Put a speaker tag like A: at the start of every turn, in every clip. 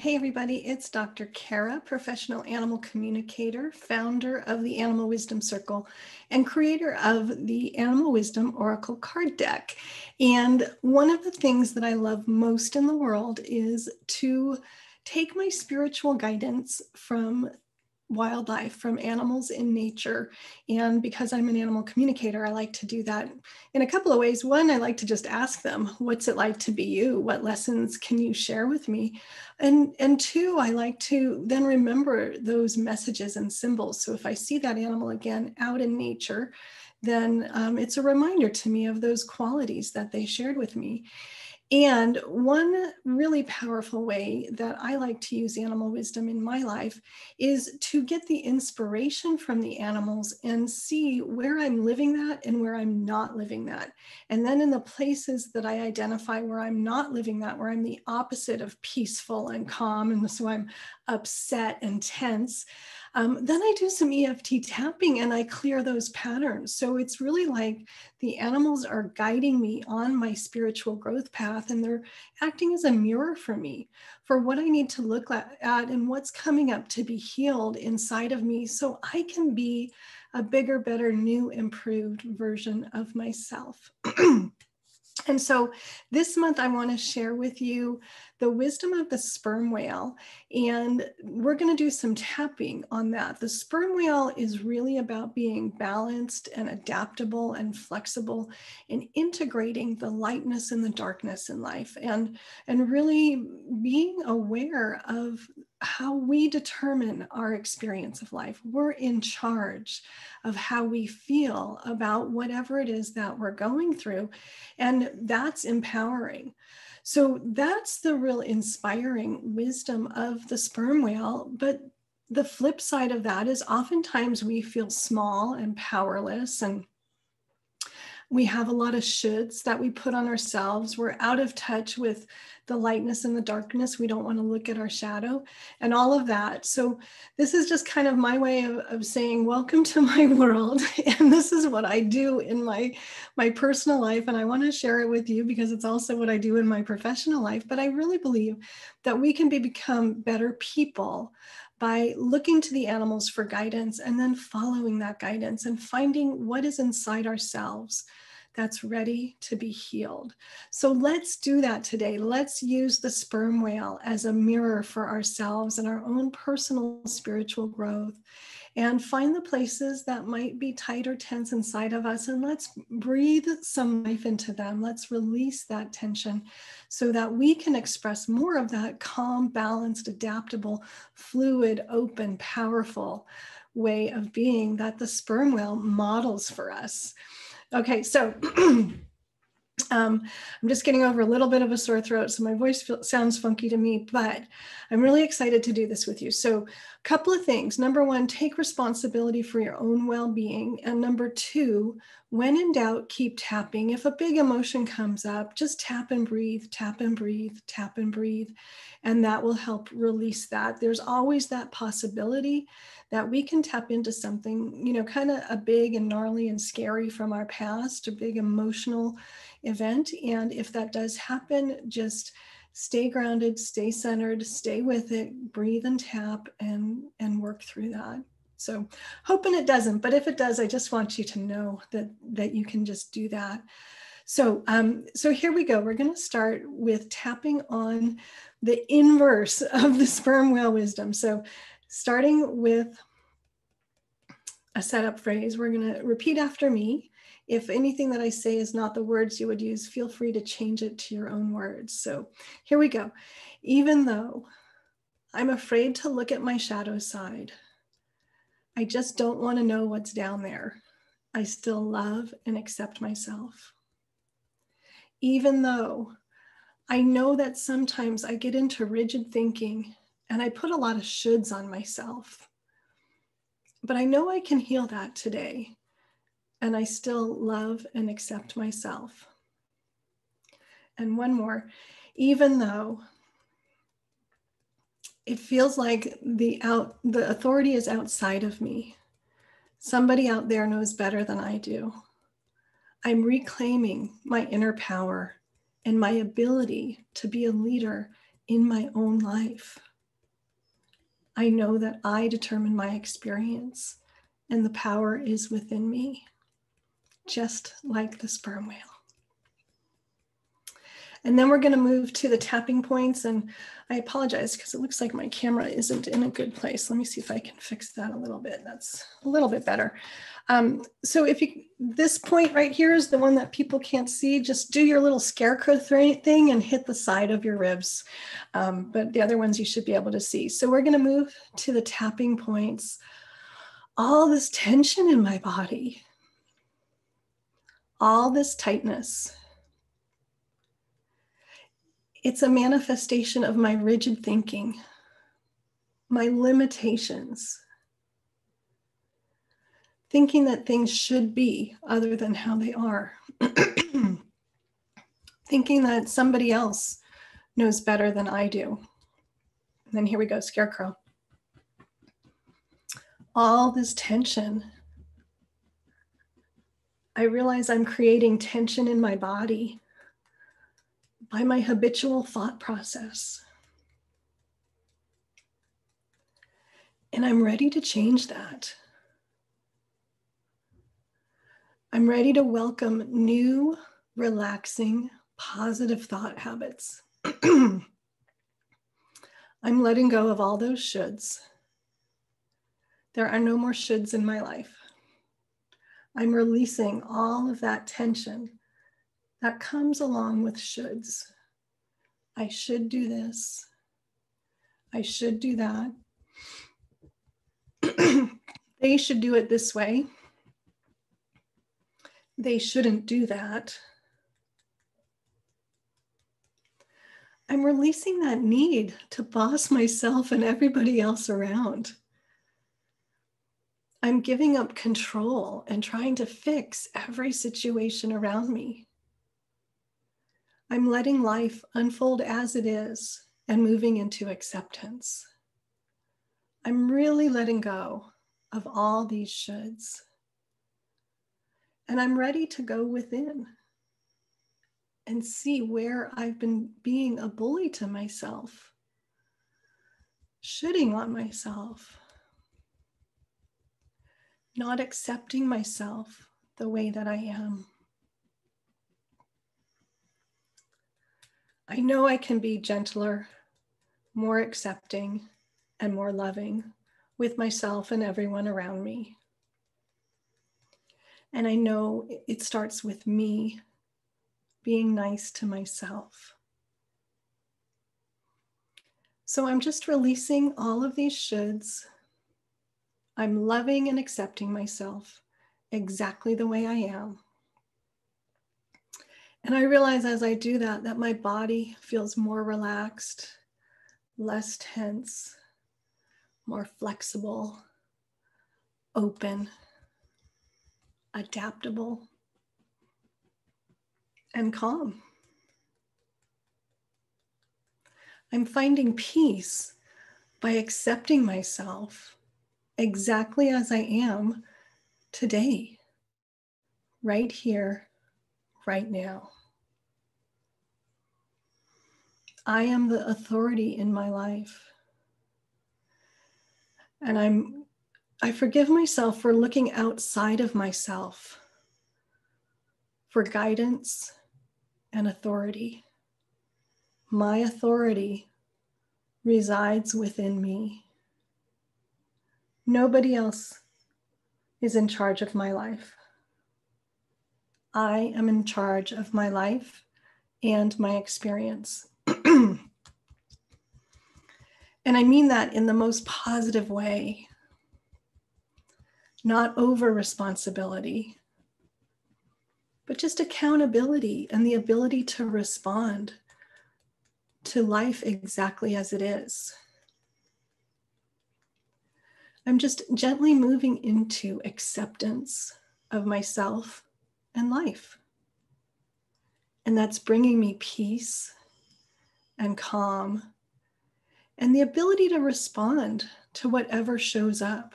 A: Hey, everybody, it's Dr. Cara, professional animal communicator, founder of the Animal Wisdom Circle, and creator of the Animal Wisdom Oracle card deck. And one of the things that I love most in the world is to take my spiritual guidance from wildlife, from animals in nature. And because I'm an animal communicator, I like to do that in a couple of ways. One, I like to just ask them, what's it like to be you? What lessons can you share with me? And, and two, I like to then remember those messages and symbols. So if I see that animal again out in nature, then um, it's a reminder to me of those qualities that they shared with me. And one really powerful way that I like to use animal wisdom in my life is to get the inspiration from the animals and see where I'm living that and where I'm not living that. And then in the places that I identify where I'm not living that, where I'm the opposite of peaceful and calm, and so I'm upset and tense, um, then I do some EFT tapping and I clear those patterns. So it's really like the animals are guiding me on my spiritual growth path and they're acting as a mirror for me for what I need to look at, at and what's coming up to be healed inside of me so I can be a bigger, better, new, improved version of myself. And so this month, I want to share with you the wisdom of the sperm whale. And we're going to do some tapping on that. The sperm whale is really about being balanced and adaptable and flexible and integrating the lightness and the darkness in life and, and really being aware of how we determine our experience of life. We're in charge of how we feel about whatever it is that we're going through. And that's empowering. So that's the real inspiring wisdom of the sperm whale. But the flip side of that is oftentimes we feel small and powerless and we have a lot of shoulds that we put on ourselves. We're out of touch with the lightness and the darkness. We don't want to look at our shadow and all of that. So, this is just kind of my way of, of saying, Welcome to my world. And this is what I do in my, my personal life. And I want to share it with you because it's also what I do in my professional life. But I really believe that we can be, become better people by looking to the animals for guidance and then following that guidance and finding what is inside ourselves that's ready to be healed. So let's do that today. Let's use the sperm whale as a mirror for ourselves and our own personal spiritual growth and find the places that might be tight or tense inside of us and let's breathe some life into them. Let's release that tension so that we can express more of that calm, balanced, adaptable, fluid, open, powerful way of being that the sperm whale models for us. Okay, so Um, I'm just getting over a little bit of a sore throat, so my voice feel, sounds funky to me, but I'm really excited to do this with you. So, a couple of things. Number one, take responsibility for your own well being. And number two, when in doubt, keep tapping. If a big emotion comes up, just tap and breathe, tap and breathe, tap and breathe. And that will help release that. There's always that possibility that we can tap into something, you know, kind of a big and gnarly and scary from our past, a big emotional event. And if that does happen, just stay grounded, stay centered, stay with it, breathe and tap and, and work through that. So hoping it doesn't, but if it does, I just want you to know that, that you can just do that. So, um, so here we go. We're going to start with tapping on the inverse of the sperm whale wisdom. So starting with a setup phrase, we're going to repeat after me. If anything that I say is not the words you would use, feel free to change it to your own words. So here we go. Even though I'm afraid to look at my shadow side, I just don't want to know what's down there. I still love and accept myself. Even though I know that sometimes I get into rigid thinking and I put a lot of shoulds on myself. But I know I can heal that today and I still love and accept myself. And one more, even though it feels like the out the authority is outside of me. Somebody out there knows better than I do. I'm reclaiming my inner power and my ability to be a leader in my own life. I know that I determine my experience and the power is within me, just like the sperm whale. And then we're going to move to the tapping points. And I apologize because it looks like my camera isn't in a good place. Let me see if I can fix that a little bit. That's a little bit better. Um, so if you, this point right here is the one that people can't see, just do your little scarecrow thing and hit the side of your ribs. Um, but the other ones you should be able to see. So we're going to move to the tapping points. All this tension in my body, all this tightness it's a manifestation of my rigid thinking, my limitations, thinking that things should be other than how they are, thinking that somebody else knows better than I do. And then here we go, scarecrow. All this tension. I realize I'm creating tension in my body by my habitual thought process. And I'm ready to change that. I'm ready to welcome new, relaxing, positive thought habits. I'm letting go of all those shoulds. There are no more shoulds in my life. I'm releasing all of that tension that comes along with shoulds. I should do this. I should do that. they should do it this way. They shouldn't do that. I'm releasing that need to boss myself and everybody else around. I'm giving up control and trying to fix every situation around me. I'm letting life unfold as it is and moving into acceptance. I'm really letting go of all these shoulds. And I'm ready to go within and see where I've been being a bully to myself, shooting on myself, not accepting myself the way that I am. I know I can be gentler, more accepting, and more loving with myself and everyone around me. And I know it starts with me being nice to myself. So I'm just releasing all of these shoulds. I'm loving and accepting myself exactly the way I am. And I realize as I do that, that my body feels more relaxed, less tense, more flexible, open, adaptable, and calm. I'm finding peace by accepting myself exactly as I am today, right here right now. I am the authority in my life. And I'm I forgive myself for looking outside of myself for guidance and authority. My authority resides within me. Nobody else is in charge of my life. I am in charge of my life and my experience. and I mean that in the most positive way, not over responsibility, but just accountability and the ability to respond to life exactly as it is. I'm just gently moving into acceptance of myself and life. And that's bringing me peace and calm and the ability to respond to whatever shows up.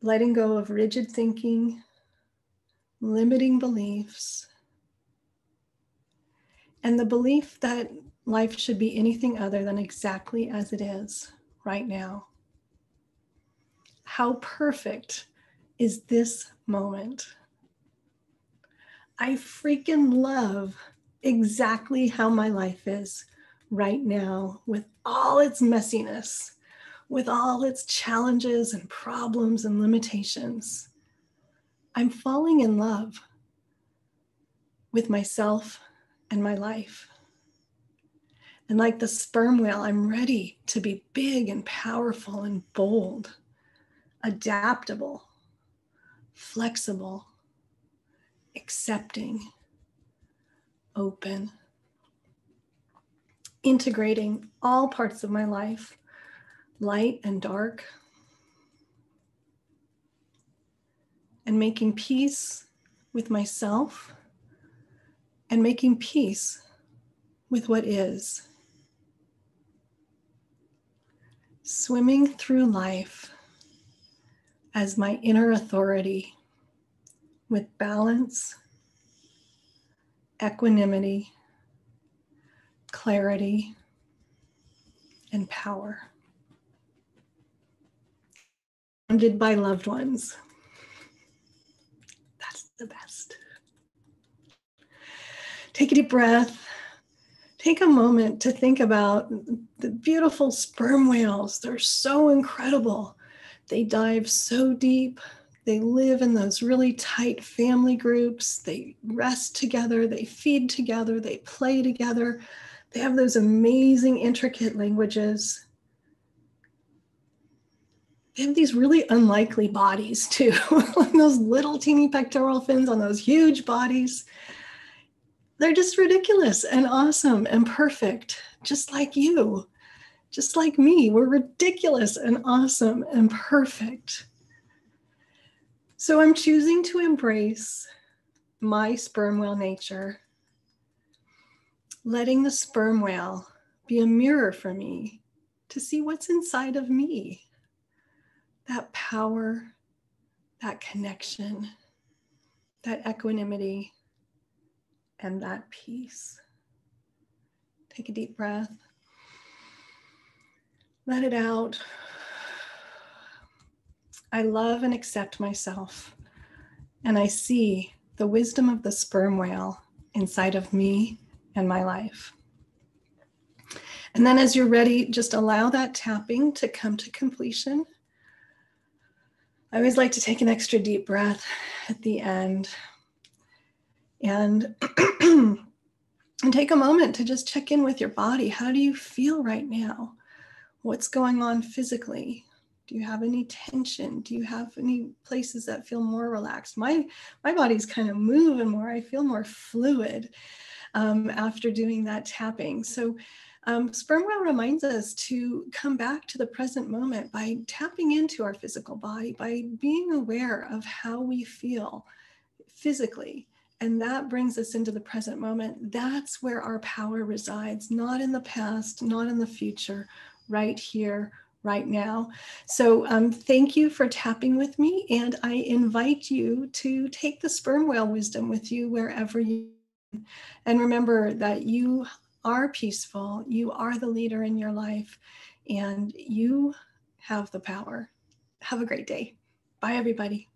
A: Letting go of rigid thinking, limiting beliefs, and the belief that life should be anything other than exactly as it is right now? How perfect is this moment? I freaking love exactly how my life is right now with all its messiness, with all its challenges and problems and limitations. I'm falling in love with myself and my life. And like the sperm whale, I'm ready to be big and powerful and bold, adaptable, flexible, accepting, open, integrating all parts of my life, light and dark, and making peace with myself and making peace with what is. Swimming through life as my inner authority with balance, equanimity, clarity, and power. Surrounded by loved ones. That's the best. Take a deep breath. Take a moment to think about the beautiful sperm whales. They're so incredible. They dive so deep, they live in those really tight family groups. They rest together, they feed together, they play together. They have those amazing, intricate languages. They have these really unlikely bodies too, those little teeny pectoral fins on those huge bodies. They're just ridiculous and awesome and perfect, just like you, just like me. We're ridiculous and awesome and perfect. So I'm choosing to embrace my sperm whale nature, letting the sperm whale be a mirror for me to see what's inside of me that power, that connection, that equanimity, and that peace. Take a deep breath. Let it out. I love and accept myself, and I see the wisdom of the sperm whale inside of me and my life. And then, as you're ready, just allow that tapping to come to completion. I always like to take an extra deep breath at the end and, and take a moment to just check in with your body. How do you feel right now? What's going on physically? do you have any tension? Do you have any places that feel more relaxed? My my body's kind of moving more. I feel more fluid um, after doing that tapping. So um, sperm whale reminds us to come back to the present moment by tapping into our physical body by being aware of how we feel physically. And that brings us into the present moment. That's where our power resides not in the past not in the future right here right now. So um, thank you for tapping with me. And I invite you to take the sperm whale wisdom with you wherever you and remember that you are peaceful, you are the leader in your life, and you have the power. Have a great day. Bye, everybody.